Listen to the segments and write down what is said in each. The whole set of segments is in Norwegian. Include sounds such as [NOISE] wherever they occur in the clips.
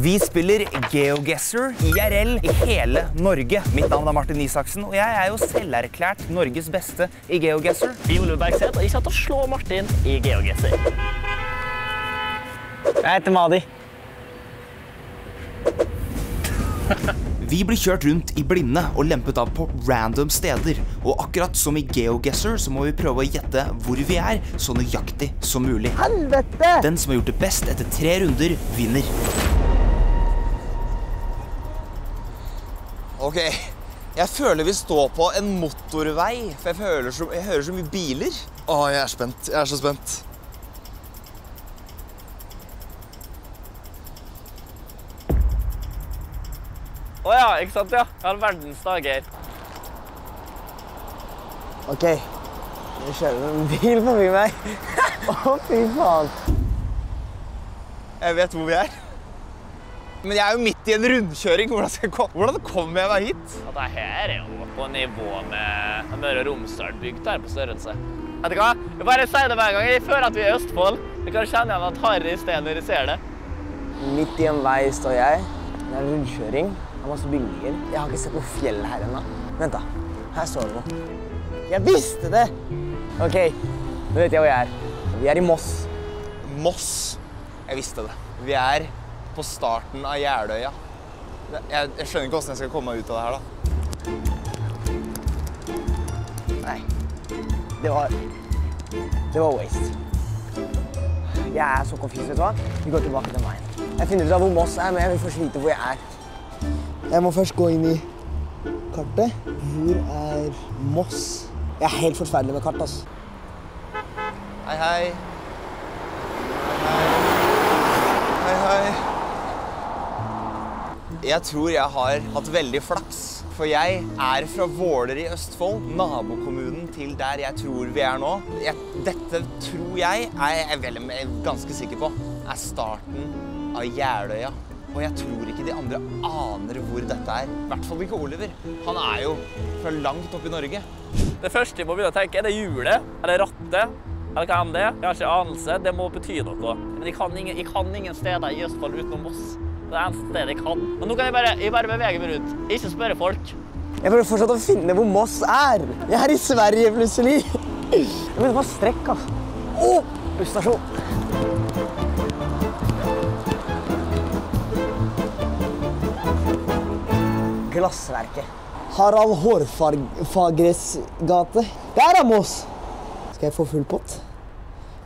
Vi spiller GeoGuessr IRL i hele Norge. Mitt navn er Martin Isaksen, og jeg er jo selverklært Norges beste i GeoGuessr. Vi Ole Bergseth, og jeg kommer til å slå Martin i GeoGuessr. Jeg heter Madi. Vi blir kjørt rundt i blinde og lempet av på random steder. Og akkurat som i GeoGuessr så må vi prøve å gjette hvor vi er, så nøyaktig som mulig. Helvete! Den som har gjort det best etter tre runder, vinner. Ok, jeg føler vi står på en motorvei, for jeg, føler så, jeg hører så mye biler. Å, jeg er spent. Jeg er så spent. Å ja, ikke sant, ja. All verdens dager. Ok, nå kjører det en bil forbi meg. [LAUGHS] Å, fy faen. Jeg vet hvor vi er. Men jeg er jo midt i en rundkjøring. Hvordan, skal jeg komme? Hvordan kommer jeg meg hit? Ja, det her er jo på nivå med Møre og Romsdal bygd her på størrelse. Vet du hva? Jeg bare sier det hver gang. Jeg føler at vi er i Østfold. Jeg kan kjenne igjen at Harry i stedet når jeg ser det. Midt i en vei står jeg. Det er en rundkjøring. Det er masse bygninger. Jeg har ikke sett noe fjell her ennå. Vent, da. Her står det noe. Jeg visste det! Ok, nå vet jeg hvor jeg er. Vi er i Moss. Moss. Jeg visste det. Vi er på starten av Jeløya. Jeg, jeg skjønner ikke hvordan jeg skal komme meg ut av det her, da. Nei, det var Det var waste. Jeg er så confused, vet du hva? Vi går tilbake til veien. Jeg finner ut av hvor Moss er, men jeg vil først vite hvor jeg er. Jeg må først gå inn i kartet. Hvor er Moss? Jeg er helt forferdelig med kart, altså. Hei. Hei, Jeg tror jeg har hatt veldig flaks. For jeg er fra Våler i Østfold, nabokommunen til der jeg tror vi er nå. Jeg, dette tror jeg, er jeg vel er ganske sikker på, er starten av Jeløya. Og jeg tror ikke de andre aner hvor dette er. I hvert fall ikke Oliver. Han er jo fra langt oppe i Norge. Det første jeg må begynne å tenke, er det hjulet? Eller rattet? Eller hva enn det er. Jeg har ikke anelse. Det må bety noe. Men jeg kan ingen, jeg kan ingen steder i Østfold utenom Moss. Det er eneste stedet jeg kan. Men nå kan jeg bare, jeg bare bevege meg rundt. Ikke spørre folk. Jeg prøver fortsatt å finne hvor Moss er. Jeg er i Sverige plutselig. Jeg begynner å få strekk, altså. Å, busstasjon. Glassverket. Harald Hårfagres gate. Der er Moss! Skal jeg få full pott?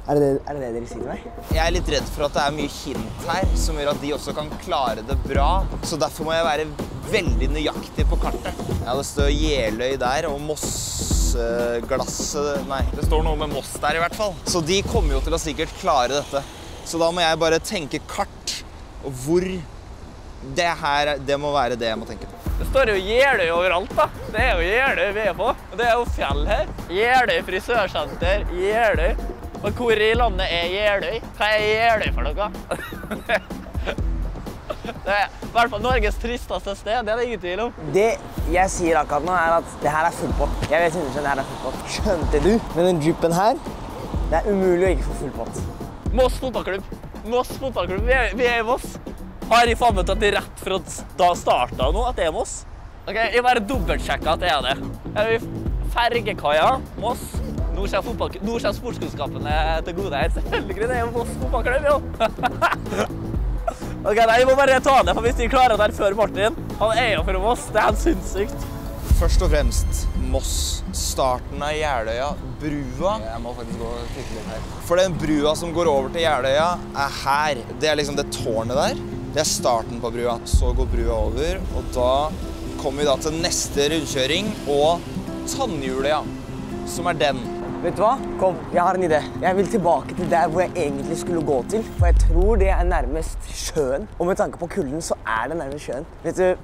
Er det er det det dere sier til meg? Jeg er litt redd for at det er mye hint her som gjør at de også kan klare det bra. Så derfor må jeg være veldig nøyaktig på kartet. Ja, det står Jeløy der og Mossglasset Nei, det står noe med Moss der i hvert fall. Så de kommer jo til å sikkert klare dette. Så da må jeg bare tenke kart og hvor det her Det må være det jeg må tenke på. Det står jo Jeløy overalt, da. Det er jo Jeløy vi er på. Og det er jo fjell her. Jeløy frisørsenter. Jeløy. Og hvor i landet er Jeløy? Hva er Jeløy for noe? [LAUGHS] Det er i hvert fall Norges tristeste sted. Det er det ingen tvil om. Det jeg sier akkurat nå, er at det her er full pott. Jeg vet 100% det her er full pott. Skjønte du? Med den drippen her, det er umulig å ikke få full pott. Moss fotballklubb. Moss fotballklubb. Vi er, vi er i Moss. Har jeg faen meg tatt det rett fra da starta nå at det er Moss? Ok, Jeg bare dobbeltsjekker at det er det. Er vi Fergekaia, Moss. Nå kommer, fotball- nå kommer sportskunnskapene til gode. Selvfølgelig det er jo Moss fotballklubb, jo. [LAUGHS] ok, nei, Jeg må bare ta det, for hvis vi klarer det her før Martin Han er jo fra Moss. Det er helt sinnssykt. Først og fremst Moss. Starten av Jeløya. Brua. Jeg må faktisk gå og trykke litt her. For den brua som går over til Jeløya, er her. Det er liksom det tårnet der. Det er starten på brua. Så går brua over, og da kommer vi da til neste rundkjøring og tannhjulet, ja. Som er den. Vet du hva? Kom, jeg har en idé. Jeg vil tilbake til der hvor jeg egentlig skulle gå til. For jeg tror det er nærmest sjøen. Og med tanke på kulden, så er det nærmest sjøen. Vet du,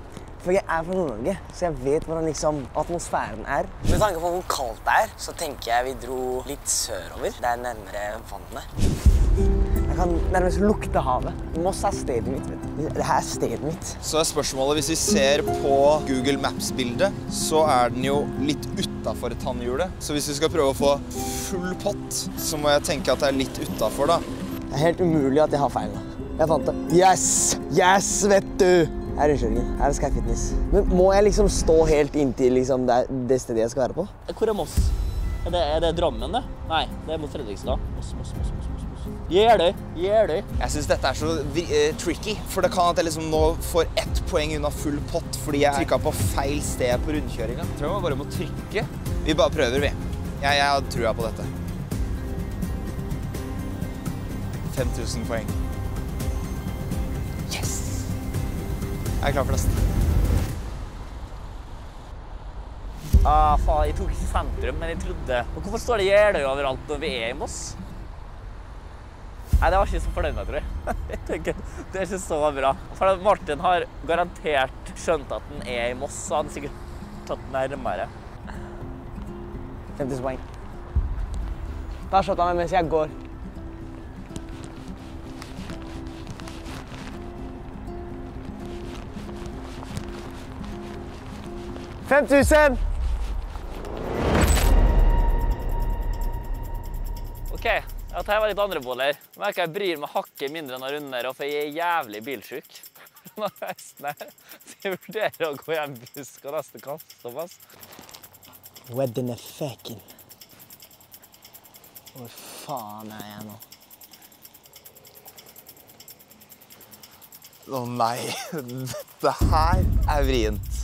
for jeg er fra Nord-Norge, så jeg vet hvordan liksom atmosfæren er. Med tanke på hvor kaldt det er, så tenker jeg vi dro litt sørover. Det er nærmere vannet. Kan nærmest lukte havet. Moss er stedet mitt. vet du. Det her er stedet mitt. Så er spørsmålet, hvis vi ser på Google Maps-bildet, så er den jo litt utafor tannhjulet. Så hvis vi skal prøve å få full pott, så må jeg tenke at det er litt utafor, da. Det er helt umulig at jeg har feil nå. Jeg fant det. Yes! Yes, vet du! Her er unnskyldningen. Her er Sky Fitness. Men må jeg liksom stå helt inntil liksom, det, det stedet jeg skal være på? Hvor er Moss? Er det, er det Drammen, det? Nei, det er mot Fredrikstad. Moss, Moss, Moss, Moss, Jeløy, Jeløy. Jeg syns dette er så eh, tricky, for det kan at jeg liksom nå får ett poeng unna full pott fordi jeg trykka på feil sted på rundkjøringa. Tror jeg bare må trykke. Vi bare prøver, vi. Jeg, jeg har trua på dette. 5000 poeng. Yes! Jeg er klar for neste. Ah, faen, jeg tok ikke sentrum, men jeg trodde Og Hvorfor står det Jeløy overalt når vi er i Moss? Nei, det var ikke så fornøyd med, tror jeg. [LAUGHS] jeg tenker, det er ikke så bra. For Martin har garantert skjønt at den er i Moss, så han har sikkert tatt nærmere. 50 poeng. Da shot av meg mens jeg går. Fem tusen! Jeg var litt andre boller. Merker jeg bryr meg hakket mindre enn runder, og for jeg er jævlig bilsjuk. [LAUGHS] Så jeg vurderer å gå i busk og nesten kaste opp. ass. Wedden er faken. Hvor faen er jeg nå? Å nei, [LAUGHS] dette her er vrient.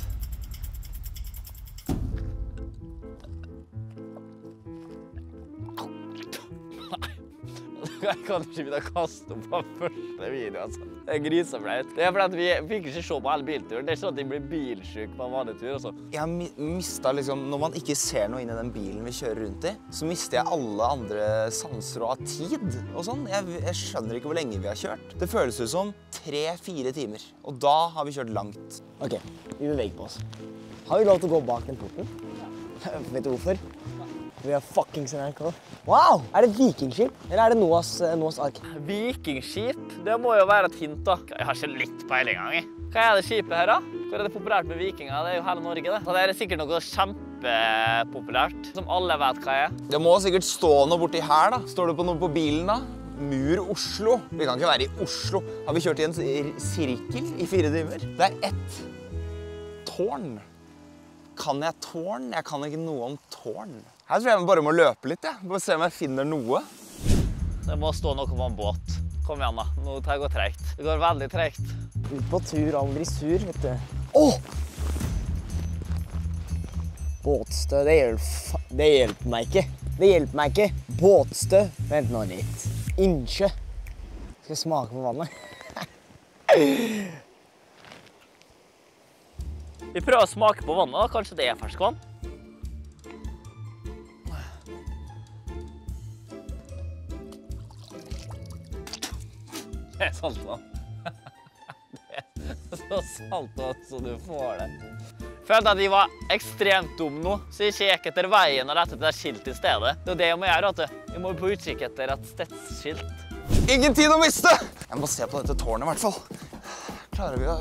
Jeg kan ikke begynne å kaste opp på første video. altså. Det er griseflaut. Det er fordi at vi fikk ikke se på hele bilturen. Det er ikke sånn at de blir bilsjuk på en vanlig tur. altså. Jeg mista liksom Når man ikke ser noe inn i den bilen vi kjører rundt i, så mister jeg alle andre sanser og av tid og sånn. Jeg, jeg skjønner ikke hvor lenge vi har kjørt. Det føles ut som tre-fire timer. Og da har vi kjørt langt. Ok, vi beveger på oss. Har vi lov til å gå bak den porten? [LAUGHS] Vet du hvorfor? Vi er fuckings NRK. Wow! Er det vikingskip, eller er det Noas, eh, Noas ark? Vikingskip, det må jo være et hint, da. Jeg har ikke litt peiling engang. Hva er det skipet her, da? Hvor er det populært med vikinger? Det er jo hele Norge, det. Så det er sikkert noe kjempepopulært, som alle vet hva er. Det må sikkert stå noe borti her, da. Står det på noe på bilen, da? Mur Oslo. Vi kan ikke være i Oslo. Har vi kjørt i en sirkel i fire timer? Det er ett tårn. Kan jeg tårn? Jeg kan ikke noe om tårn. Her tror jeg bare må løpe litt, jeg. Bare se om jeg finner noe. Det må stå noe om en båt. Kom igjen, da. Nå tar det går tregt. Det går veldig tregt. Ut på tur, aldri sur, vet du. Åh! Båtstø, det hjelper, det hjelper meg ikke. Det hjelper meg ikke. Båtstø. Vent nå litt. Innsjø. Skal smake på vannet? [LAUGHS] Vi prøver å smake på vannet. da. Kanskje det er ferskvann? Det er saltvann. [LAUGHS] Det er så saltvann som du får det. Følte at de var ekstremt dumme nå, så jeg ikke gikk etter veien og lette etter et skilt i stedet. Det er det jeg må gjøre. vet du. Jeg må på utkikk etter et stedsskilt. Ingen tid å miste! Jeg må se på dette tårnet, i hvert fall. Klarer vi å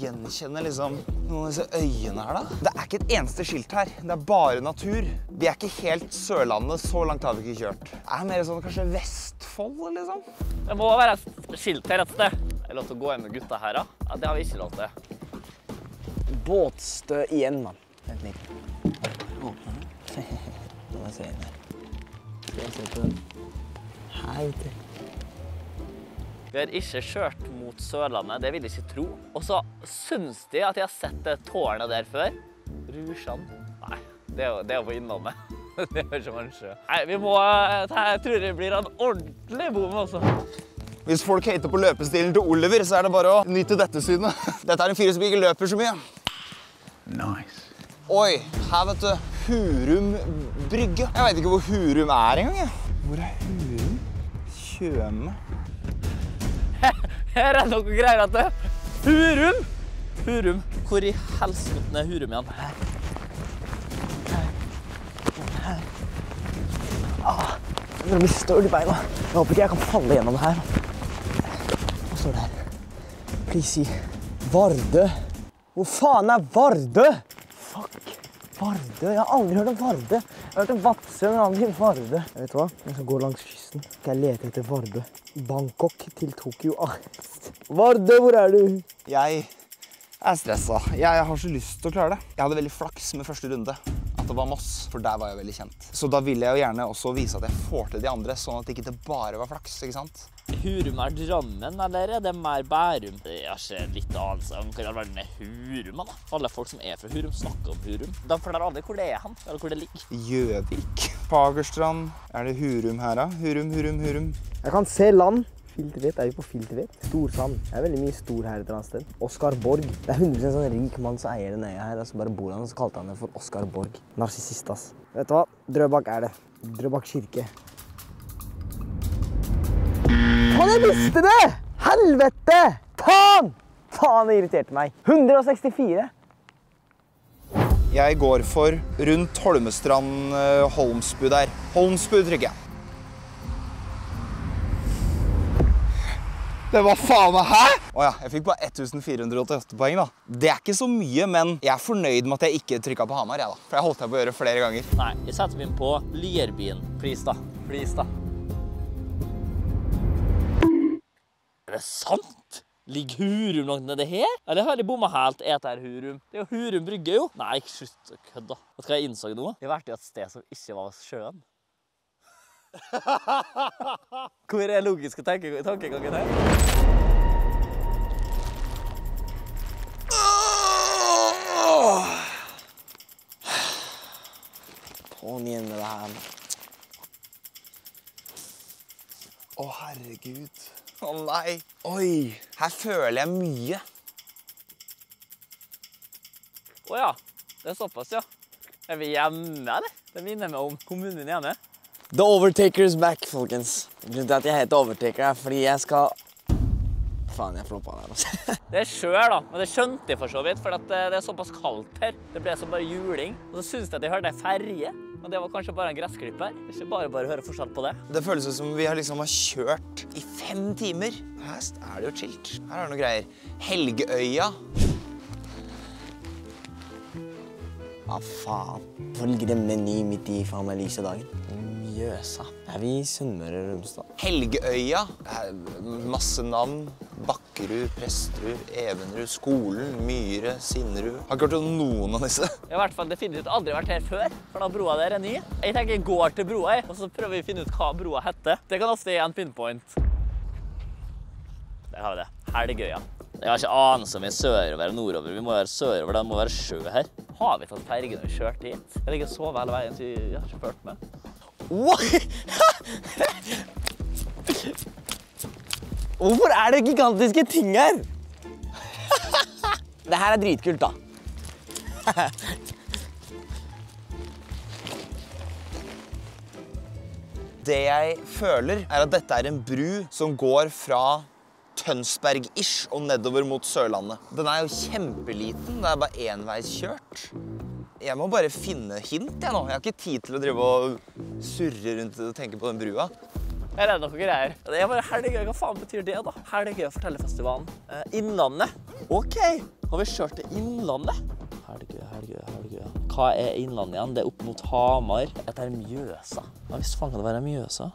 gjenkjenne liksom noen av disse øyene her, da? Det er ikke et eneste skilt her. Det er bare natur. Vi er ikke helt Sørlandet. Så langt har vi ikke kjørt. Det er mer sånn kanskje Vestfold, liksom. Det må være et skilt her et sted. Er har lov til å gå hjem med gutta her, da? Ja, det har vi ikke lov til. Båtstø igjen, mann. Vent litt. Åpne den. [LAUGHS] Nå må jeg se inn her. Skal jeg se på den. Her, vet du. Vi har ikke kjørt mot Sørlandet, det vil jeg ikke tro. Og så syns de at jeg har sett det tårnet der før. Rusjan? Nei, det er jo, det er jo på Innlandet. [LAUGHS] Det er ikke sjø. Nei, vi må eh, Jeg tror det blir en ordentlig bom, altså. Hvis folk hater på løpestilen til Oliver, så er det bare å nyte dette synet. [LAUGHS] Dette er en fyr som ikke løper så mye. Nice. Oi, her vet du. Hurum brygge. Jeg veit ikke hvor Hurum er engang. Hvor er Hurum? Tjøme. Her er noe greier at Hurum! Hurum. Hvor i helskotten er Hurum igjen? Jeg blir støl i beina. Jeg håper ikke jeg kan falle gjennom det her. Hva står det her? Please si Vardø. Hvor faen er Vardø? Vardø? Jeg har aldri hørt om Vardø. Jeg har hørt om Vadsø, men aldri Vardø. Jeg vet hva? Jeg skal gå langs kysten. Skal jeg lete etter Vardø. Bangkok til Tokyo. Vardø, hvor er du? Jeg er stressa. Jeg har så lyst til å klare det. Jeg hadde veldig flaks med første runde. At det var Moss, for der var jeg veldig kjent. Så da vil jeg jo gjerne også vise at jeg får til de andre, sånn at det ikke bare var flaks. ikke sant? Hurum er Drammen, eller er det mer Bærum? Jeg har ikke litt anelse om hva i all verden er Hurum, da. Alle folk som er fra Hurum, snakker om Hurum. De forteller aldri hvor det er hen, eller hvor det ligger. Gjøvik. Fagerstrand. Er det Hurum her, da? Hurum, Hurum, Hurum. Jeg kan se land. Filtervett. Er vi på Filtervett? Storsand. Det er veldig mye stor her et eller annet sted. Oskar Borg. Det er 100 sånn rik mann som eier den øya her. Så bare bor han, og så kalte han det for Oskar Borg. Narsissist, ass. Vet du hva? Drøbak er det. Drøbak kirke. Faen, jeg visste det! Helvete! Faen! Faen, det irriterte meg. 164. Jeg går for rundt Holmestrand, eh, der. Holmsbu trykker jeg. Det var faen meg Hæ?! Å ja, jeg fikk bare 1488 poeng, da. Det er ikke så mye, men jeg er fornøyd med at jeg ikke trykka på Hamar, jeg, da. For jeg holdt jeg på å gjøre flere ganger. Nei, jeg setter min på Lierbyen. Please, da. Please, da. Er det sant? Ligger Hurum langt nede her? Eller har jeg bomma helt? Er dette her Hurum? Det er jo Hurum brygge, jo. Nei, slutt å kødde. Vet du hva jeg innså nå? Jeg har vært i et sted som ikke var sjøen. [LAUGHS] Hvor er logiske tanke- tankegangen her? På'n igjen med det her. Å, herregud. Å nei. Oi. Her føler jeg mye. Å ja. Det er såpass, ja. Er vi hjemme, eller? Det minner meg om kommunen hjemme. The Overtaker's back, folkens. Grunnen til at jeg heter Overtaker, er fordi jeg skal Faen, jeg floppa der, altså. [LAUGHS] Det er sjøl, da. Men det skjønte jeg for så vidt, for at det er såpass kaldt her. Det ble som bare juling. Og så syntes jeg at jeg hørte ei ferje. Men det var kanskje bare en gressklipper. Er ikke bare bare høre forskjell på det. Det føles som vi har liksom har kjørt i fem timer. Her er det jo chillt. Her er det noe greier. Helgeøya. Hva faen? For ligger det ny midt i faen meg lyse dagen? Mjøsa. Er vi i Sunnmøre og Romsdal? Helgeøya. Masse navn. Bakkerud, Presterud, Evenrud, Skolen, Myre, Sinnerud. Har ikke hørt om noen av disse. Jeg har i hvert fall definitivt aldri vært her før, for da broa der er ny. Jeg tenker jeg går til broa, og så prøver vi å finne ut hva broa heter. Det kan ofte gi en pinpoint. Der har vi det. Helgeøya. Jeg har ikke anelse om vi er sørover eller nordover. Vi må være sørover, det må være sjø her. Har vi tatt ferge når vi kjørte hit? Jeg ligger og sover hele veien, så jeg har ikke følt med. Hvorfor er det gigantiske ting her? det her er dritkult, da. Det jeg føler, er at dette er en bru som går fra Tønsberg-ish og nedover mot Sørlandet. Den er jo kjempeliten. Det er bare enveiskjørt. Jeg må bare finne hint, jeg nå. Jeg har ikke tid til å drive og surre rundt og tenke på den brua. Her er det noe greier. Det er bare Helgøy. Hva faen betyr det, da? Helgøy fortellerfestivalen. Eh, Innlandet. OK. Har vi kjørt til Innlandet? Helgøy, Helgøy, Helgøy. Hva er Innlandet igjen? Det er opp mot Hamar. Dette er Mjøsa. Ja, Hvis faen kan det være Mjøsa?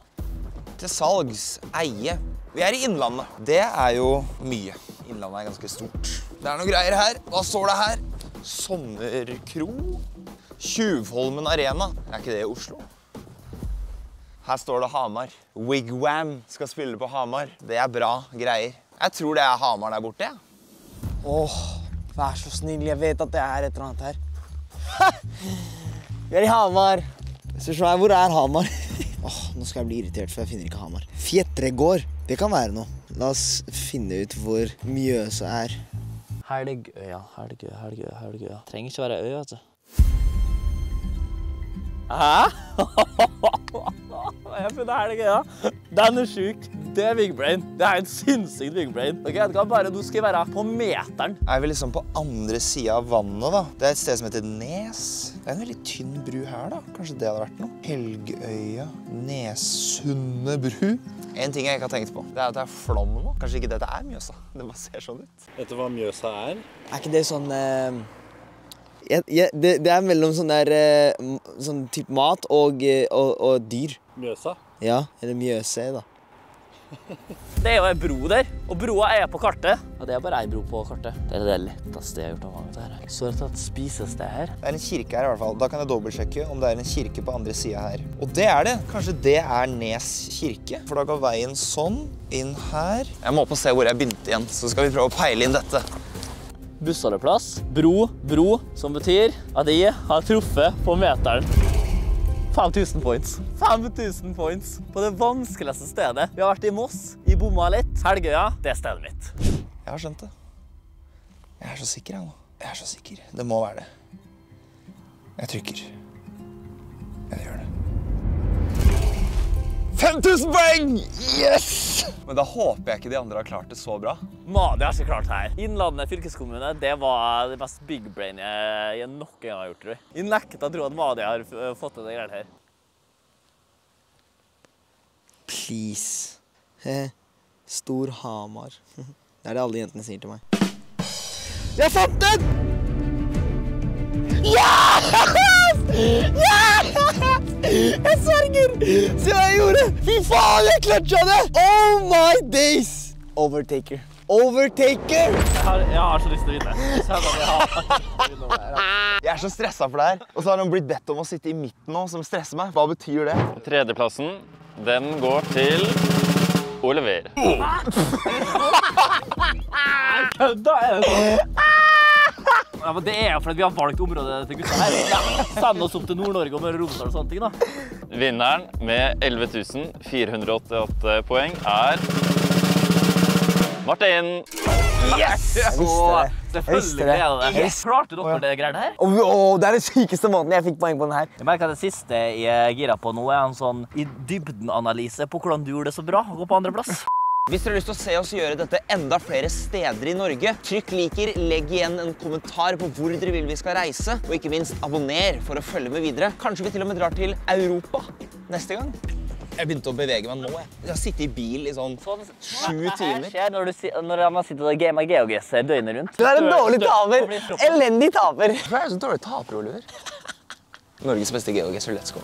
Til salgs, eie. Vi er i Innlandet. Det er jo mye. Innlandet er ganske stort. Det er noe greier her. Hva står det her? Sommerkro? Tjuvholmen Arena. Er ikke det i Oslo? Her står det Hamar. Wigwam skal spille på Hamar. Det er bra greier. Jeg tror det er Hamar der borte. Ja. Åh, vær så snill. Jeg vet at det er et eller annet her. [LAUGHS] Vi er i Hamar. Hvor er Hamar? [LAUGHS] Åh, nå skal jeg bli irritert, for jeg finner ikke Hamar. Fjetregård. Det kan være noe. La oss finne ut hvor Mjøsa er. Helgøya, Helgøya, Helgøya, Helgøya. Trenger ikke være øy, vet du. Hæ? [LAUGHS] Jeg har funnet greia. Den er sjuk. Det er big brain. Det er en sinnssykt big brain. Ok, det kan bare Du skal være på meteren. Er vi liksom på andre sida av vannet, da? Det er et sted som heter Nes. Det er en veldig tynn bru her, da. Kanskje det hadde vært noe? Helgøya Nessunde bru. En ting jeg ikke har tenkt på, det er at det er flom nå. Kanskje ikke dette er Mjøsa. Det bare ser sånn ut. Vet du hva Mjøsa er? Er ikke det sånn eh, jeg, jeg, det, det er mellom sånn der eh, Sånn type mat og, eh, og, og dyr. Mjøsa? Ja. Eller Mjøse, da. [LAUGHS] Det er jo en bro der, og broa er på kartet. Ja, det er bare ei bro på kartet. Det er det letteste jeg har gjort av mange her. Så rett og slett spises det her. Det er en kirke her i hvert fall. Da kan jeg dobbeltsjekke om det er en kirke på andre sida her. Og det er det. Kanskje det er Nes kirke? For da går veien sånn inn her. Jeg må opp og se hvor jeg begynte igjen, så skal vi prøve å peile inn dette. Bussholdeplass. Bro, bro, som betyr at jeg har truffet på meteren. 5000 points. 5000 points på det vanskeligste stedet. Vi har vært i Moss, i bomma litt. Helgøya, det er stedet mitt. Jeg har skjønt det. Jeg er så sikker, jeg nå. Jeg er så sikker. Det må være det. Jeg trykker. Jeg gjør det. 5000 poeng! Yes! [LAUGHS] Men da håper jeg ikke de andre har klart det så bra. Madi har ikke klart det her. Innlandet fylkeskommune det var det mest big brain jeg, jeg noen gang har gjort. tror jeg. Jeg nekter å tro at Madi har fått til det greiene her. Please. Eh, Stor Hamar. [LAUGHS] Det er det alle jentene sier til meg. Jeg fant den! Yes! [LAUGHS] Jeg sverger! Se hva jeg gjorde! Fy faen, jeg kløtsja det! Oh my days! Overtaker. Overtaker! Jeg har, jeg har så lyst til å vinne. Jeg [LAUGHS] er så stressa for det her. Og så har han blitt bedt om å sitte i midten nå, som stresser meg. Hva betyr det? Tredjeplassen, den går til Oliver. Kødda! er det sånn. [LAUGHS] Ja, men det er jo fordi vi har valgt området til gutta her. Ja, Send oss opp til Nord-Norge og Møre og Romsdal og sånne ting, da. Vinneren med 11 488 poeng er Martin. Yes! Jeg visste det. Selvfølgelig det. er det det. Klarte dere det greiene her? Oh, oh, det er den sykeste måten jeg fikk poeng på den her. Jeg merker at Det siste jeg er gira på nå, er en sånn i dybden-analyse på hvordan du gjorde det så bra å gå på andreplass. Hvis dere har lyst til å se oss gjøre dette enda flere steder i Norge, trykk liker, legg igjen en kommentar på hvor dere vil vi skal reise, og ikke minst abonner for å følge med videre. Kanskje vi til og med drar til Europa neste gang. Jeg begynte å bevege meg nå. Jeg, jeg har sittet i bil i sånn sju timer. skjer når, du, når man sitter og gamer GeoGS døgnet rundt. Du er en dårlig taper. Elendig taper. Hvorfor er du så dårlig taper, Oliver? Norges beste GeoGS, let's go.